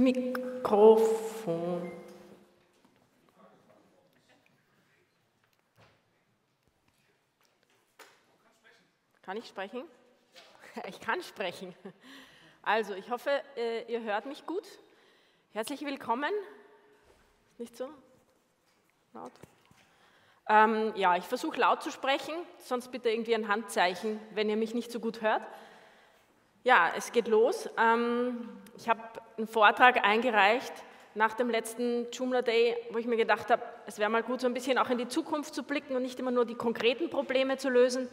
Mikrofon. Kann ich sprechen? Ich kann sprechen. Also, ich hoffe, äh, ihr hört mich gut. Herzlich willkommen. Nicht so laut? Ähm, ja, ich versuche laut zu sprechen, sonst bitte irgendwie ein Handzeichen, wenn ihr mich nicht so gut hört. Ja, es geht los. Ähm, ich habe einen Vortrag eingereicht nach dem letzten Joomla Day, wo ich mir gedacht habe, es wäre mal gut, so ein bisschen auch in die Zukunft zu blicken und nicht immer nur die konkreten Probleme zu lösen.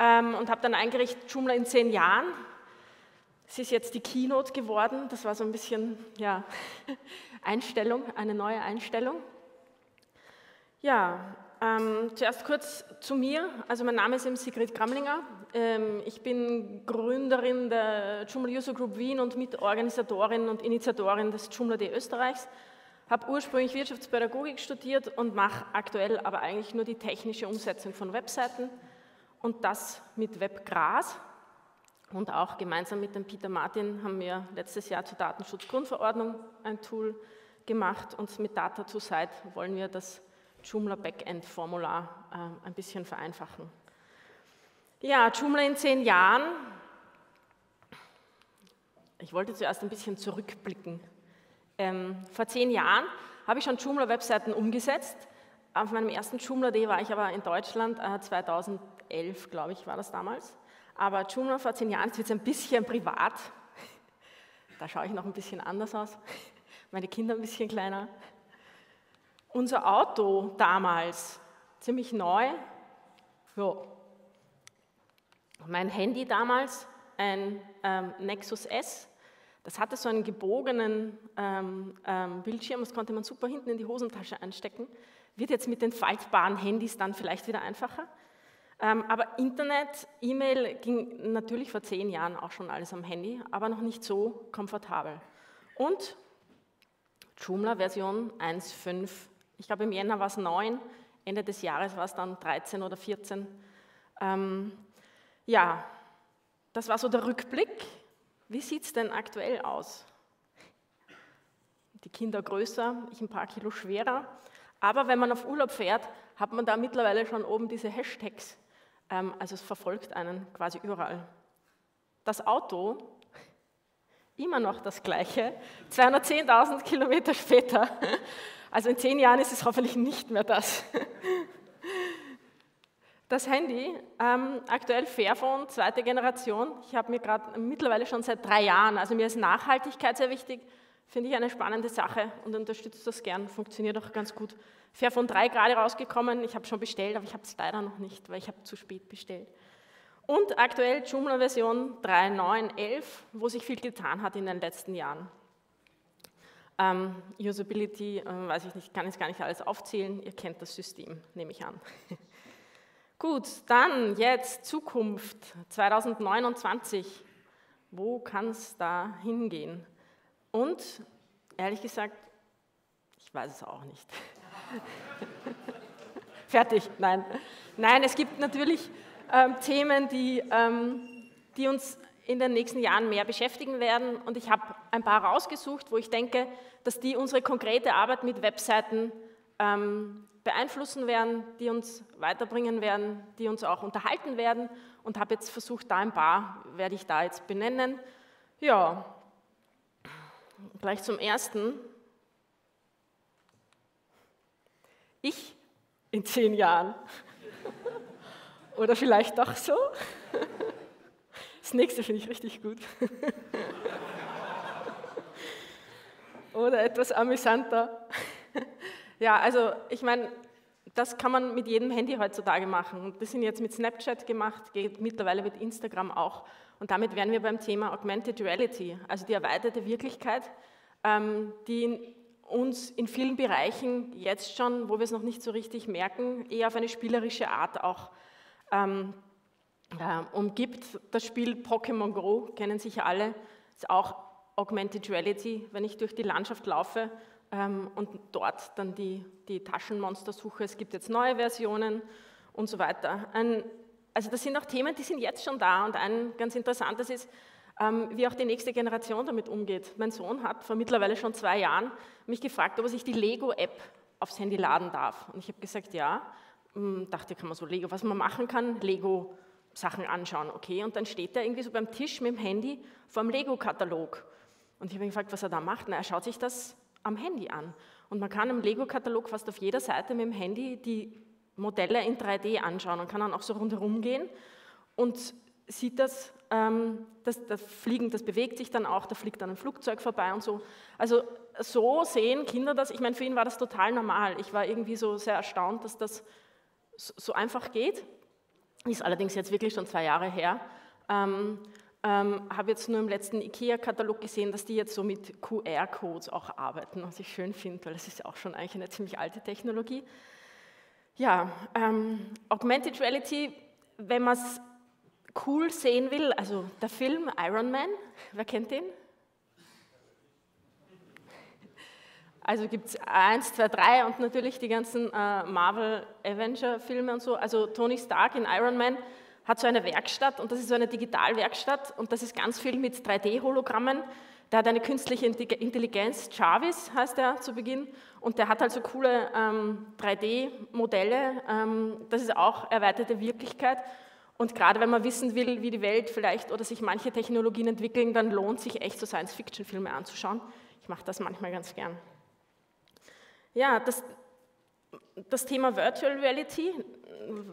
Ähm, und habe dann eingerichtet Joomla in zehn Jahren. Es ist jetzt die Keynote geworden. Das war so ein bisschen ja, Einstellung, eine neue Einstellung. Ja, ähm, zuerst kurz zu mir. Also mein Name ist Sigrid Gramlinger. Ähm, ich bin Gründerin der Joomla User Group Wien und Mitorganisatorin und Initiatorin des Joomla Day Österreichs. Habe ursprünglich Wirtschaftspädagogik studiert und mache aktuell aber eigentlich nur die technische Umsetzung von Webseiten und das mit WebGras. Und auch gemeinsam mit dem Peter Martin haben wir letztes Jahr zur Datenschutzgrundverordnung ein Tool gemacht und mit Data 2 Site wollen wir das Joomla Backend-Formular äh, ein bisschen vereinfachen. Ja, Joomla in zehn Jahren. Ich wollte zuerst ein bisschen zurückblicken. Ähm, vor zehn Jahren habe ich schon Joomla-Webseiten umgesetzt. Auf meinem ersten Joomla-Day war ich aber in Deutschland, äh, 2011, glaube ich, war das damals. Aber Joomla vor zehn Jahren ist jetzt ein bisschen privat. Da schaue ich noch ein bisschen anders aus. Meine Kinder ein bisschen kleiner. Unser Auto damals, ziemlich neu, ja. Mein Handy damals, ein ähm, Nexus S, das hatte so einen gebogenen ähm, ähm, Bildschirm, das konnte man super hinten in die Hosentasche einstecken. Wird jetzt mit den faltbaren Handys dann vielleicht wieder einfacher. Ähm, aber Internet, E-Mail ging natürlich vor zehn Jahren auch schon alles am Handy, aber noch nicht so komfortabel. Und Joomla Version 1.5 ich glaube, im Jänner war es neun, Ende des Jahres war es dann 13 oder 14. Ähm, ja, das war so der Rückblick. Wie sieht es denn aktuell aus? Die Kinder größer, ich ein paar Kilo schwerer. Aber wenn man auf Urlaub fährt, hat man da mittlerweile schon oben diese Hashtags. Ähm, also es verfolgt einen quasi überall. Das Auto, immer noch das gleiche, 210.000 Kilometer später. Also in zehn Jahren ist es hoffentlich nicht mehr das. Das Handy, ähm, aktuell Fairphone, zweite Generation. Ich habe mir gerade mittlerweile schon seit drei Jahren, also mir ist Nachhaltigkeit sehr wichtig, finde ich eine spannende Sache und unterstütze das gern, funktioniert auch ganz gut. Fairphone 3 gerade rausgekommen, ich habe schon bestellt, aber ich habe es leider noch nicht, weil ich habe zu spät bestellt. Und aktuell Joomla Version 3.9.11, wo sich viel getan hat in den letzten Jahren. Ähm, Usability, äh, weiß ich nicht, kann ich gar nicht alles aufzählen. Ihr kennt das System, nehme ich an. Gut, dann jetzt Zukunft 2029. Wo kann es da hingehen? Und ehrlich gesagt, ich weiß es auch nicht. Fertig, nein. Nein, es gibt natürlich ähm, Themen, die, ähm, die uns in den nächsten Jahren mehr beschäftigen werden. Und ich habe ein paar rausgesucht, wo ich denke, dass die unsere konkrete Arbeit mit Webseiten ähm, beeinflussen werden, die uns weiterbringen werden, die uns auch unterhalten werden. Und habe jetzt versucht, da ein paar werde ich da jetzt benennen. Ja, gleich zum ersten. Ich in zehn Jahren. Oder vielleicht doch so. Das nächste finde ich richtig gut. Oder etwas amüsanter. Ja, also ich meine, das kann man mit jedem Handy heutzutage machen. Das sind jetzt mit Snapchat gemacht, geht mittlerweile mit Instagram auch. Und damit wären wir beim Thema Augmented Reality, also die erweiterte Wirklichkeit, ähm, die uns in vielen Bereichen jetzt schon, wo wir es noch nicht so richtig merken, eher auf eine spielerische Art auch ähm, äh, umgibt. Das Spiel Pokémon Go, kennen sicher alle, ist auch Augmented Reality, wenn ich durch die Landschaft laufe ähm, und dort dann die, die Taschenmonster suche. Es gibt jetzt neue Versionen und so weiter. Ein, also das sind auch Themen, die sind jetzt schon da und ein ganz interessantes ist, ähm, wie auch die nächste Generation damit umgeht. Mein Sohn hat vor mittlerweile schon zwei Jahren mich gefragt, ob er sich die Lego-App aufs Handy laden darf. Und ich habe gesagt, ja. Hm, dachte, kann man so Lego, was man machen kann, Lego-Sachen anschauen, okay. Und dann steht er irgendwie so beim Tisch mit dem Handy vor dem Lego-Katalog. Und ich habe ihn gefragt, was er da macht. Na, er schaut sich das am Handy an. Und man kann im Lego-Katalog fast auf jeder Seite mit dem Handy die Modelle in 3D anschauen und kann dann auch so rundherum gehen und sieht das, ähm, das, das Fliegen, das bewegt sich dann auch, da fliegt dann ein Flugzeug vorbei und so. Also so sehen Kinder das. Ich meine, für ihn war das total normal. Ich war irgendwie so sehr erstaunt, dass das so einfach geht. Ist allerdings jetzt wirklich schon zwei Jahre her. Ähm, ähm, habe jetzt nur im letzten IKEA-Katalog gesehen, dass die jetzt so mit QR-Codes auch arbeiten, was ich schön finde, weil das ist ja auch schon eigentlich eine ziemlich alte Technologie. Ja, ähm, Augmented Reality, wenn man es cool sehen will, also der Film Iron Man, wer kennt den? Also gibt es eins, zwei, drei und natürlich die ganzen äh, Marvel Avenger-Filme und so. Also Tony Stark in Iron Man hat so eine Werkstatt und das ist so eine Digitalwerkstatt und das ist ganz viel mit 3D-Hologrammen. Der hat eine künstliche Intelligenz, Jarvis heißt er zu Beginn, und der hat halt so coole ähm, 3D-Modelle. Ähm, das ist auch erweiterte Wirklichkeit. Und gerade wenn man wissen will, wie die Welt vielleicht oder sich manche Technologien entwickeln, dann lohnt sich echt so Science-Fiction-Filme anzuschauen. Ich mache das manchmal ganz gern. Ja, das, das Thema Virtual Reality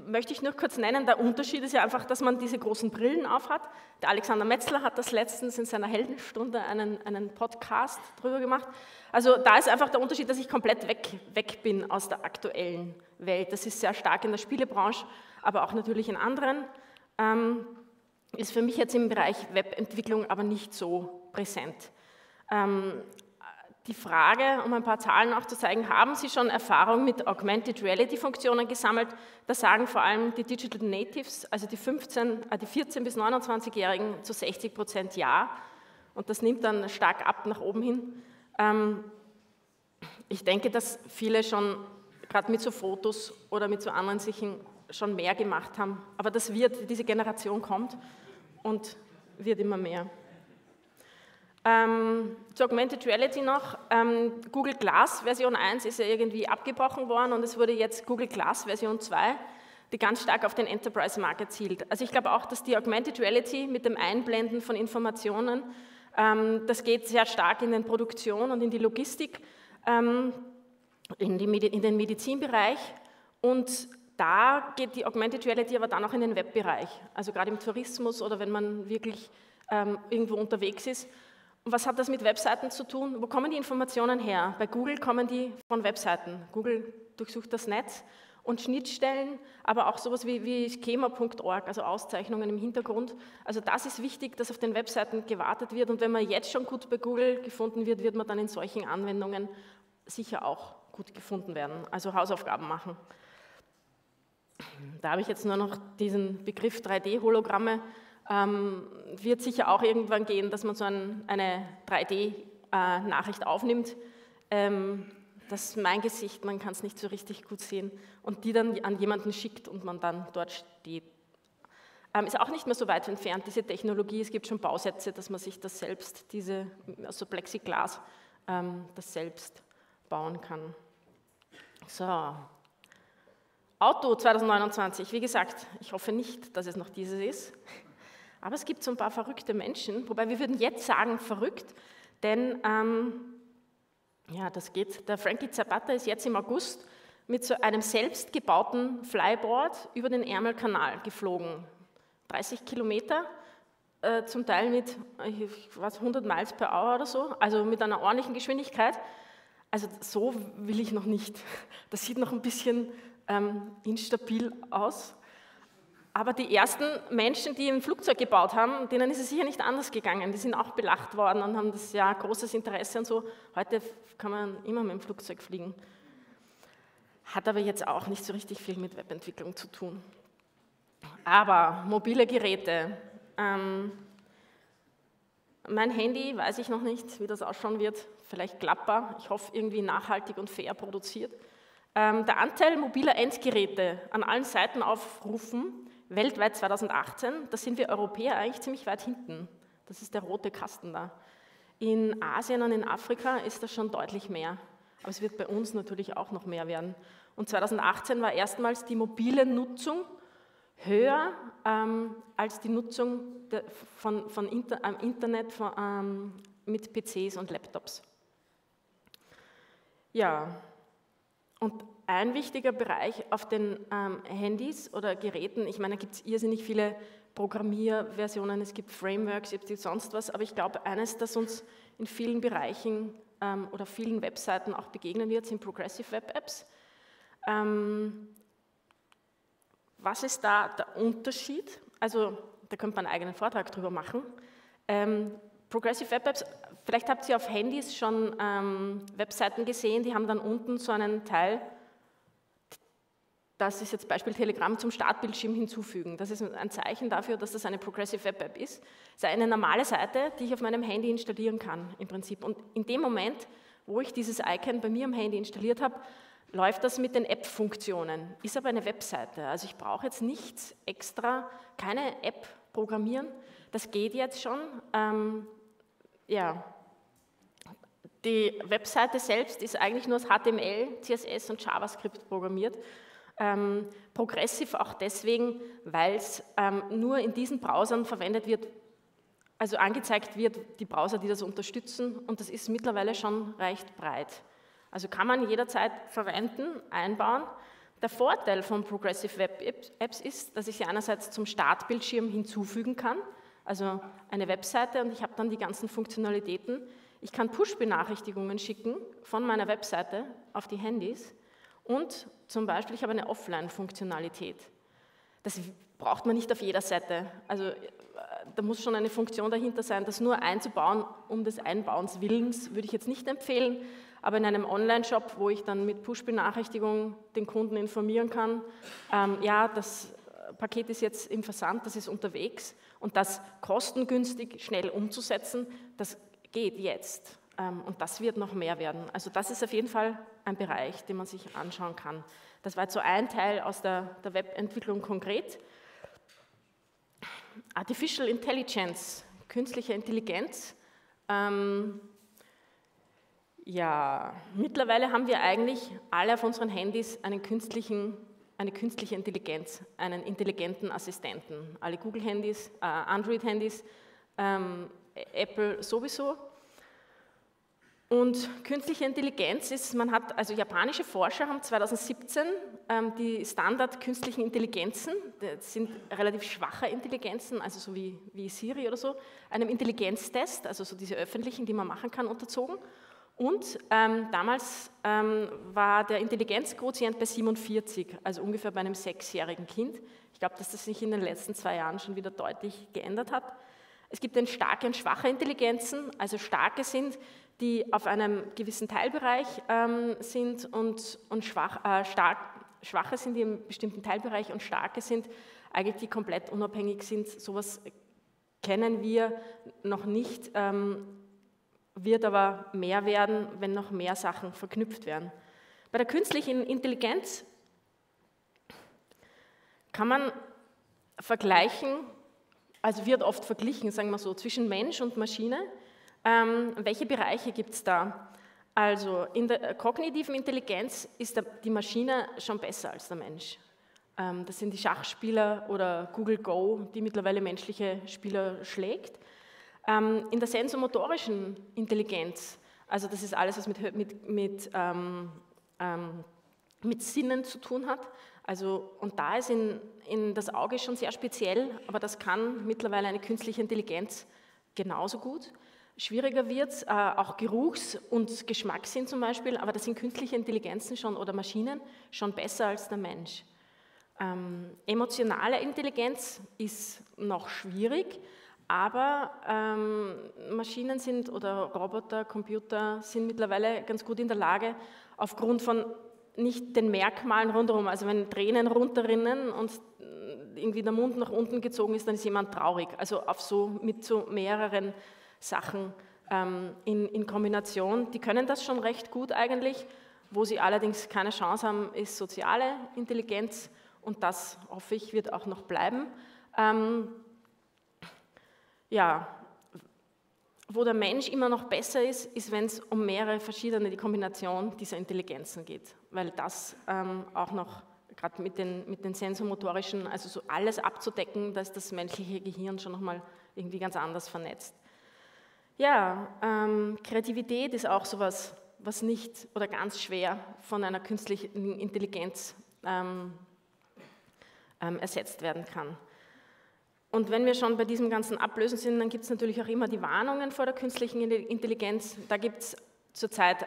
möchte ich nur kurz nennen. Der Unterschied ist ja einfach, dass man diese großen Brillen aufhat. Der Alexander Metzler hat das letztens in seiner Heldenstunde einen, einen Podcast drüber gemacht. Also da ist einfach der Unterschied, dass ich komplett weg, weg bin aus der aktuellen Welt. Das ist sehr stark in der Spielebranche, aber auch natürlich in anderen. Ähm, ist für mich jetzt im Bereich Webentwicklung aber nicht so präsent. Ähm, die Frage, um ein paar Zahlen auch zu zeigen, haben Sie schon Erfahrung mit Augmented Reality Funktionen gesammelt? Da sagen vor allem die Digital Natives, also die, 15, äh, die 14- bis 29-Jährigen zu 60 Prozent Ja. Und das nimmt dann stark ab nach oben hin. Ähm, ich denke, dass viele schon gerade mit so Fotos oder mit so anderen Sachen schon mehr gemacht haben. Aber das wird, diese Generation kommt und wird immer mehr. Ähm, zu Augmented Reality noch. Ähm, Google Glass Version 1 ist ja irgendwie abgebrochen worden und es wurde jetzt Google Glass Version 2, die ganz stark auf den Enterprise-Markt zielt. Also ich glaube auch, dass die Augmented Reality mit dem Einblenden von Informationen, ähm, das geht sehr stark in den Produktion und in die Logistik, ähm, in, die in den Medizinbereich und da geht die Augmented Reality aber dann auch in den Webbereich, also gerade im Tourismus oder wenn man wirklich ähm, irgendwo unterwegs ist. Und was hat das mit Webseiten zu tun? Wo kommen die Informationen her? Bei Google kommen die von Webseiten. Google durchsucht das Netz und Schnittstellen, aber auch sowas wie, wie schema.org, also Auszeichnungen im Hintergrund. Also das ist wichtig, dass auf den Webseiten gewartet wird und wenn man jetzt schon gut bei Google gefunden wird, wird man dann in solchen Anwendungen sicher auch gut gefunden werden. Also Hausaufgaben machen. Da habe ich jetzt nur noch diesen Begriff 3D-Hologramme ähm, wird sicher auch irgendwann gehen, dass man so ein, eine 3D-Nachricht äh, aufnimmt. Ähm, das ist mein Gesicht, man kann es nicht so richtig gut sehen. Und die dann an jemanden schickt und man dann dort steht. Ähm, ist auch nicht mehr so weit entfernt, diese Technologie. Es gibt schon Bausätze, dass man sich das selbst, diese, also Plexiglas, ähm, das selbst bauen kann. So. Auto 2029, wie gesagt, ich hoffe nicht, dass es noch dieses ist. Aber es gibt so ein paar verrückte Menschen, wobei wir würden jetzt sagen verrückt, denn ähm, ja, das geht. Der Frankie Zapata ist jetzt im August mit so einem selbstgebauten Flyboard über den Ärmelkanal geflogen. 30 Kilometer, äh, zum Teil mit ich weiß, 100 Miles per Hour oder so, also mit einer ordentlichen Geschwindigkeit. Also so will ich noch nicht. Das sieht noch ein bisschen ähm, instabil aus. Aber die ersten Menschen, die ein Flugzeug gebaut haben, denen ist es sicher nicht anders gegangen. Die sind auch belacht worden und haben das ja großes Interesse und so. Heute kann man immer mit dem Flugzeug fliegen. Hat aber jetzt auch nicht so richtig viel mit Webentwicklung zu tun. Aber mobile Geräte. Ähm, mein Handy, weiß ich noch nicht, wie das ausschauen wird. Vielleicht klappbar. Ich hoffe, irgendwie nachhaltig und fair produziert. Ähm, der Anteil mobiler Endgeräte an allen Seiten aufrufen weltweit 2018, da sind wir Europäer eigentlich ziemlich weit hinten. Das ist der rote Kasten da. In Asien und in Afrika ist das schon deutlich mehr. Aber es wird bei uns natürlich auch noch mehr werden. Und 2018 war erstmals die mobile Nutzung höher ähm, als die Nutzung de, von, von Inter, ähm, Internet von, ähm, mit PCs und Laptops. Ja, und ein wichtiger Bereich auf den ähm, Handys oder Geräten, ich meine, da gibt es irrsinnig viele Programmierversionen, es gibt Frameworks, es gibt sonst was, aber ich glaube, eines, das uns in vielen Bereichen ähm, oder vielen Webseiten auch begegnen wird, sind Progressive Web Apps. Ähm, was ist da der Unterschied? Also, da könnte man einen eigenen Vortrag drüber machen. Ähm, Progressive Web Apps, vielleicht habt ihr auf Handys schon ähm, Webseiten gesehen, die haben dann unten so einen Teil, das ist jetzt Beispiel Telegram zum Startbildschirm hinzufügen. Das ist ein Zeichen dafür, dass das eine Progressive Web App ist. Das ist eine normale Seite, die ich auf meinem Handy installieren kann im Prinzip. Und in dem Moment, wo ich dieses Icon bei mir am Handy installiert habe, läuft das mit den App-Funktionen. Ist aber eine Webseite. Also ich brauche jetzt nichts extra, keine App programmieren. Das geht jetzt schon. Ähm, ja, die Webseite selbst ist eigentlich nur aus HTML, CSS und JavaScript programmiert. Ähm, progressiv auch deswegen, weil es ähm, nur in diesen Browsern verwendet wird, also angezeigt wird, die Browser, die das unterstützen, und das ist mittlerweile schon recht breit. Also kann man jederzeit verwenden, einbauen. Der Vorteil von Progressive Web Apps ist, dass ich sie einerseits zum Startbildschirm hinzufügen kann, also eine Webseite, und ich habe dann die ganzen Funktionalitäten. Ich kann Push-Benachrichtigungen schicken von meiner Webseite auf die Handys und zum Beispiel, ich habe eine Offline-Funktionalität. Das braucht man nicht auf jeder Seite. Also äh, da muss schon eine Funktion dahinter sein. Das nur einzubauen, um des Einbauens Willens, würde ich jetzt nicht empfehlen. Aber in einem Online-Shop, wo ich dann mit Push-Benachrichtigung den Kunden informieren kann, ähm, ja, das Paket ist jetzt im Versand, das ist unterwegs und das kostengünstig schnell umzusetzen, das geht jetzt. Ähm, und das wird noch mehr werden. Also das ist auf jeden Fall ein Bereich, den man sich anschauen kann. Das war jetzt so ein Teil aus der, der Webentwicklung konkret. Artificial Intelligence, künstliche Intelligenz. Ähm, ja, mittlerweile haben wir eigentlich alle auf unseren Handys einen künstlichen, eine künstliche Intelligenz, einen intelligenten Assistenten. Alle Google-Handys, äh, Android-Handys, ähm, Apple sowieso. Und künstliche Intelligenz ist, man hat, also japanische Forscher haben 2017 ähm, die Standard künstlichen Intelligenzen, das sind relativ schwache Intelligenzen, also so wie, wie Siri oder so, einem Intelligenztest, also so diese öffentlichen, die man machen kann, unterzogen. Und ähm, damals ähm, war der Intelligenzquotient bei 47, also ungefähr bei einem sechsjährigen Kind. Ich glaube, dass das sich in den letzten zwei Jahren schon wieder deutlich geändert hat. Es gibt dann starke und schwache Intelligenzen, also starke sind, die auf einem gewissen Teilbereich ähm, sind und, und schwach, äh, stark, schwache sind, die im bestimmten Teilbereich und starke sind, eigentlich die komplett unabhängig sind. Sowas kennen wir noch nicht, ähm, wird aber mehr werden, wenn noch mehr Sachen verknüpft werden. Bei der künstlichen Intelligenz kann man vergleichen also wird oft verglichen, sagen wir so, zwischen Mensch und Maschine. Ähm, welche Bereiche gibt es da? Also in der kognitiven Intelligenz ist die Maschine schon besser als der Mensch. Ähm, das sind die Schachspieler oder Google Go, die mittlerweile menschliche Spieler schlägt. Ähm, in der sensomotorischen Intelligenz, also das ist alles, was mit, mit, mit, ähm, ähm, mit Sinnen zu tun hat, also, und da ist in, in das Auge schon sehr speziell, aber das kann mittlerweile eine künstliche Intelligenz genauso gut. Schwieriger wird es, äh, auch Geruchs- und Geschmackssinn zum Beispiel, aber das sind künstliche Intelligenzen schon oder Maschinen schon besser als der Mensch. Ähm, emotionale Intelligenz ist noch schwierig, aber ähm, Maschinen sind oder Roboter, Computer sind mittlerweile ganz gut in der Lage, aufgrund von nicht den Merkmalen rundherum. Also wenn Tränen runterrinnen und irgendwie der Mund nach unten gezogen ist, dann ist jemand traurig. Also auf so mit so mehreren Sachen ähm, in, in Kombination. Die können das schon recht gut eigentlich. Wo sie allerdings keine Chance haben, ist soziale Intelligenz und das hoffe ich wird auch noch bleiben. Ähm, ja, wo der Mensch immer noch besser ist, ist, wenn es um mehrere verschiedene, die Kombination dieser Intelligenzen geht, weil das ähm, auch noch, gerade mit den, mit den sensomotorischen, also so alles abzudecken, da ist das menschliche Gehirn schon nochmal irgendwie ganz anders vernetzt. Ja, ähm, Kreativität ist auch sowas, was nicht oder ganz schwer von einer künstlichen Intelligenz ähm, ähm, ersetzt werden kann. Und wenn wir schon bei diesem ganzen Ablösen sind, dann gibt es natürlich auch immer die Warnungen vor der künstlichen Intelligenz. Da gibt es zurzeit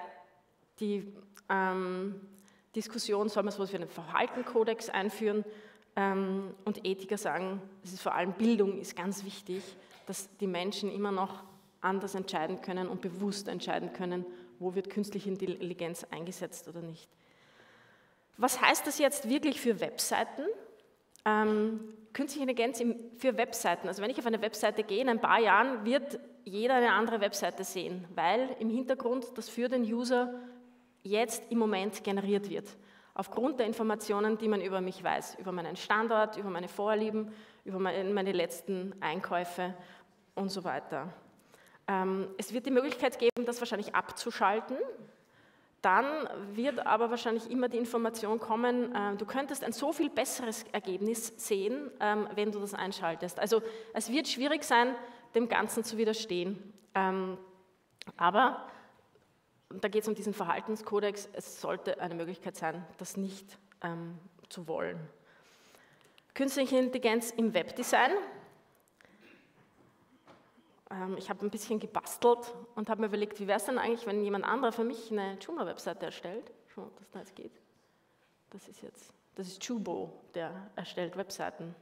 die ähm, Diskussion, soll man sowas wie einen Verhaltenkodex einführen? Ähm, und Ethiker sagen, es ist vor allem Bildung ist ganz wichtig, dass die Menschen immer noch anders entscheiden können und bewusst entscheiden können, wo wird künstliche Intelligenz eingesetzt oder nicht. Was heißt das jetzt wirklich für Webseiten? Ähm, künstliche Intelligenz für Webseiten. Also wenn ich auf eine Webseite gehe, in ein paar Jahren wird jeder eine andere Webseite sehen, weil im Hintergrund das für den User jetzt im Moment generiert wird. Aufgrund der Informationen, die man über mich weiß, über meinen Standort, über meine Vorlieben, über meine letzten Einkäufe und so weiter. Ähm, es wird die Möglichkeit geben, das wahrscheinlich abzuschalten. Dann wird aber wahrscheinlich immer die Information kommen, äh, du könntest ein so viel besseres Ergebnis sehen, ähm, wenn du das einschaltest. Also es wird schwierig sein, dem Ganzen zu widerstehen. Ähm, aber da geht es um diesen Verhaltenskodex, es sollte eine Möglichkeit sein, das nicht zu wollen. Künstliche Intelligenz im Webdesign. Ähm, ich habe ein bisschen gebastelt und habe mir überlegt, wie wäre es denn eigentlich, wenn jemand anderer für mich eine Joomla-Webseite erstellt? Schon, dass das geht. Das ist jetzt, das ist Chubo, der erstellt Webseiten.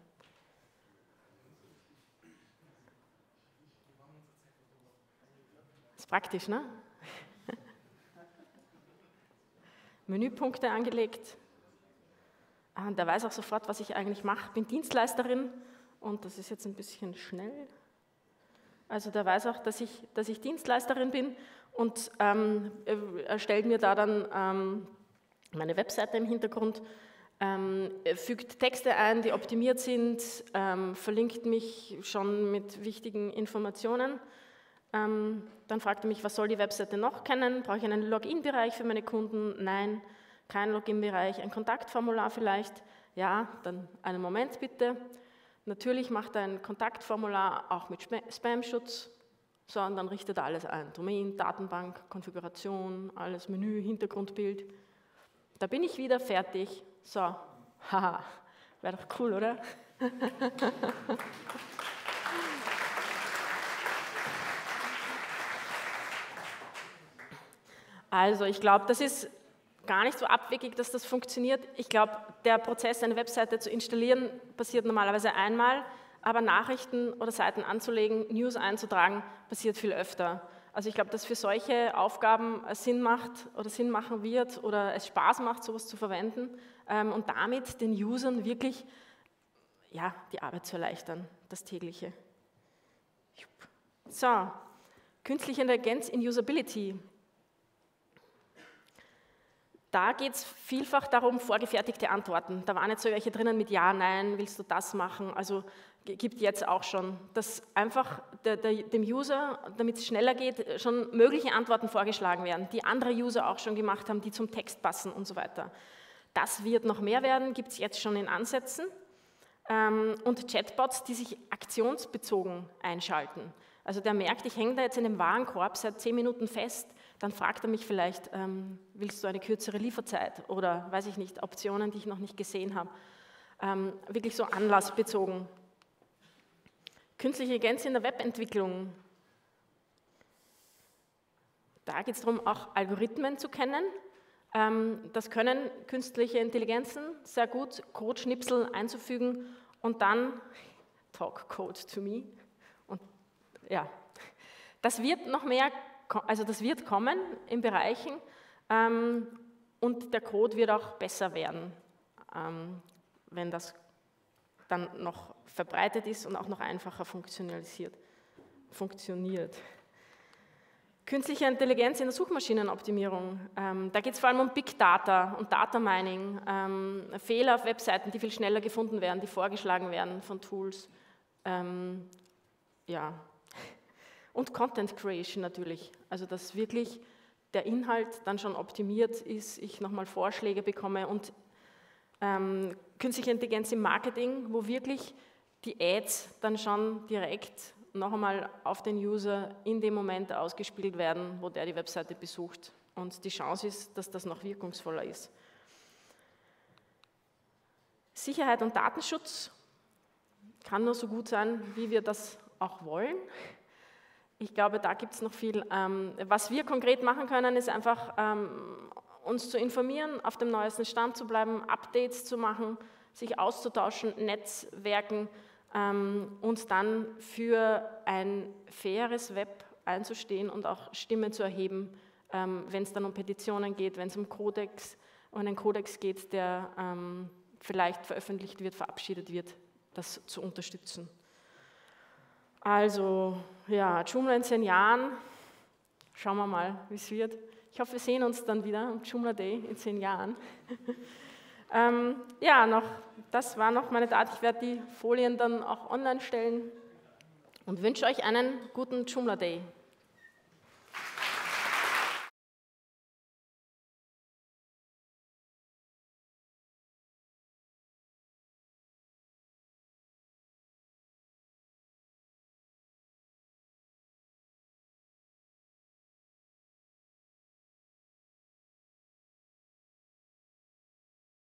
Ist praktisch, ne? Menüpunkte angelegt. Ah, und der weiß auch sofort, was ich eigentlich mache. Bin Dienstleisterin und das ist jetzt ein bisschen schnell. Also der weiß auch, dass ich, dass ich Dienstleisterin bin und ähm, erstellt mir da dann ähm, meine Webseite im Hintergrund, ähm, fügt Texte ein, die optimiert sind, ähm, verlinkt mich schon mit wichtigen Informationen. Ähm, dann fragt er mich, was soll die Webseite noch kennen? Brauche ich einen Login-Bereich für meine Kunden? Nein, kein Login-Bereich. Ein Kontaktformular vielleicht? Ja, dann einen Moment bitte. Natürlich macht ein Kontaktformular auch mit Spam-Schutz, sondern richtet alles ein. Domain, Datenbank, Konfiguration, alles Menü, Hintergrundbild. Da bin ich wieder fertig. So, haha, wäre doch cool, oder? also, ich glaube, das ist gar nicht so abwegig, dass das funktioniert. Ich glaube, der Prozess, eine Webseite zu installieren, passiert normalerweise einmal, aber Nachrichten oder Seiten anzulegen, News einzutragen, passiert viel öfter. Also ich glaube, dass für solche Aufgaben Sinn macht oder Sinn machen wird oder es Spaß macht, sowas zu verwenden ähm, und damit den Usern wirklich ja, die Arbeit zu erleichtern, das tägliche. So, künstliche Intelligenz in Usability. Da geht es vielfach darum, vorgefertigte Antworten. Da waren jetzt so welche drinnen mit Ja, Nein, willst du das machen? Also gibt jetzt auch schon, dass einfach der, der, dem User, damit es schneller geht, schon mögliche Antworten vorgeschlagen werden, die andere User auch schon gemacht haben, die zum Text passen und so weiter. Das wird noch mehr werden, gibt es jetzt schon in Ansätzen. Ähm, und Chatbots, die sich aktionsbezogen einschalten. Also der merkt, ich hänge da jetzt in dem Warenkorb seit zehn Minuten fest, dann fragt er mich vielleicht, ähm, willst du eine kürzere Lieferzeit oder weiß ich nicht, Optionen, die ich noch nicht gesehen habe. Ähm, wirklich so anlassbezogen. Künstliche Intelligenz in der Webentwicklung. Da geht es darum, auch Algorithmen zu kennen. Ähm, das können künstliche Intelligenzen sehr gut, Codeschnipsel einzufügen und dann Talk Code to me. Ja, das wird noch mehr also das wird kommen in Bereichen ähm, und der Code wird auch besser werden, ähm, wenn das dann noch verbreitet ist und auch noch einfacher funktionalisiert, funktioniert. Künstliche Intelligenz in der Suchmaschinenoptimierung. Ähm, da geht es vor allem um Big Data und Data Mining, ähm, Fehler auf Webseiten, die viel schneller gefunden werden, die vorgeschlagen werden von Tools. Ähm, ja, Und Content Creation natürlich, also dass wirklich der Inhalt dann schon optimiert ist, ich nochmal Vorschläge bekomme und ähm, künstliche Intelligenz im Marketing, wo wirklich die Ads dann schon direkt noch einmal auf den User in dem Moment ausgespielt werden, wo der die Webseite besucht. Und die Chance ist, dass das noch wirkungsvoller ist. Sicherheit und Datenschutz kann nur so gut sein, wie wir das auch wollen. Ich glaube, da gibt es noch viel. Ähm, was wir konkret machen können, ist einfach ähm, uns zu informieren, auf dem neuesten Stand zu bleiben, Updates zu machen, sich auszutauschen, Netzwerken ähm, und dann für ein faires Web einzustehen und auch Stimme zu erheben, wenn es dann um Petitionen geht, wenn es um Kodex, um einen Kodex geht, der vielleicht veröffentlicht wird, verabschiedet wird, das zu unterstützen. Also, ja, Joomla in zehn Jahren, schauen wir mal, wie es wird. Ich hoffe, wir sehen uns dann wieder am Joomla Day in zehn Jahren. ähm, ja, noch, das war noch meine Tat. Ich werde die Folien dann auch online stellen und wünsche euch einen guten Joomla Day.